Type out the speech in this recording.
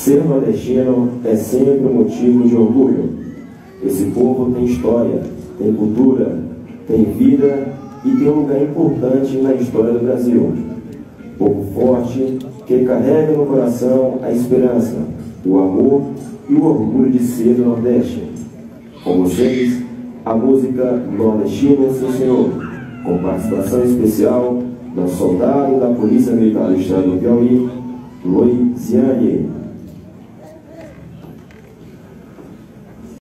Ser nordestino é sempre um motivo de orgulho. Esse povo tem história, tem cultura, tem vida e tem um lugar importante na história do Brasil. Povo forte que carrega no coração a esperança, o amor e o orgulho de ser do Nordeste. Com vocês, a música Nordestina, seu Senhor, com participação especial do soldado da Polícia Militar do Estado do Piauí, Luiziane.